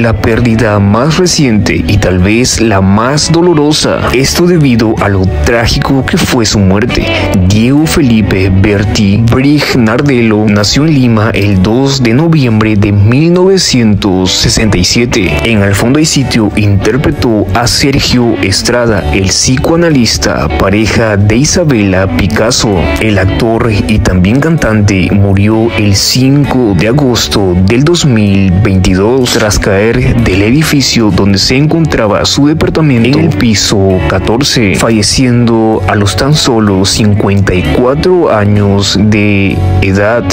la pérdida más reciente y tal vez la más dolorosa. Esto debido a lo trágico que fue su muerte. Diego Felipe Berti Brignardello nació en Lima el 2 de noviembre de 1967. En El Fondo y Sitio interpretó a Sergio Estrada, el psicoanalista, pareja de Isabela Picasso. El actor y también cantante murió el 5 de agosto del 2022 tras caer del edificio donde se encontraba su departamento en el piso 14, falleciendo a los tan solo 54 años de edad.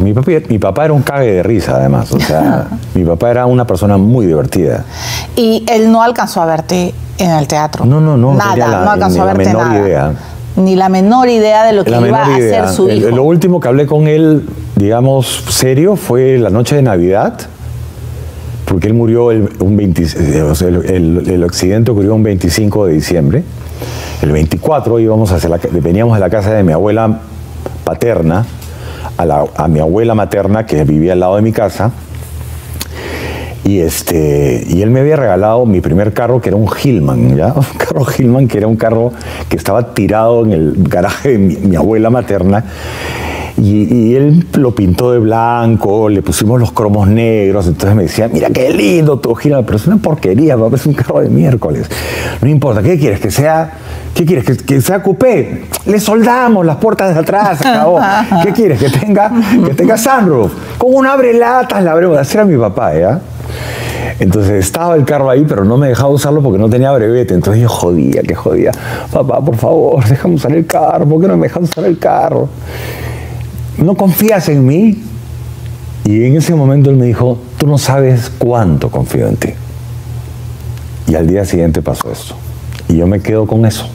Mi papá, mi papá era un cague de risa, además. O sea, mi papá era una persona muy divertida. Y él no alcanzó a verte en el teatro. No, no, no. Nada, la- no alcanzó a la verte menor nada. idea. Ni la menor idea de lo que La iba a idea. hacer su hijo. Lo último que hablé con él, digamos, serio, fue la noche de Navidad, porque él murió el, un 20 eh, o sea, el, el- el accidente ocurrió un 25 de diciembre. El 24 íbamos hacia la, veníamos de la casa de mi abuela paterna a, la- a mi abuela materna que vivía al lado de mi casa. Y, este, y él me había regalado mi primer carro, que era un Hillman, ¿ya? Un carro Hillman, que era un carro que estaba tirado en el garaje de mi, abuela materna. Y, él lo pintó de blanco, le pusimos los cromos negros, entonces me decía, mira qué lindo tu Hillman, pero es una porquería, papá, es un carro de miércoles. No importa, ¿qué quieres? Que sea, ¿qué quieres? Que, sea coupé. Le soldamos las puertas de atrás, acabó. ¿Qué quieres? Que tenga, que tenga sunroof. Con un abrelatas la abrimos. Así era mi papá, ¿ya? Entonces estaba el carro ahí, pero no me dejaba usarlo porque no tenía brevete. Entonces yo jodía, que jodía. Papá, por favor, déjame usar el carro. ¿Por qué no me dejas usar el carro? ¿No confías en mí? Y en ese momento él me dijo, tú no sabes cuánto confío en ti. Y al día siguiente pasó esto. Y yo me quedo con eso.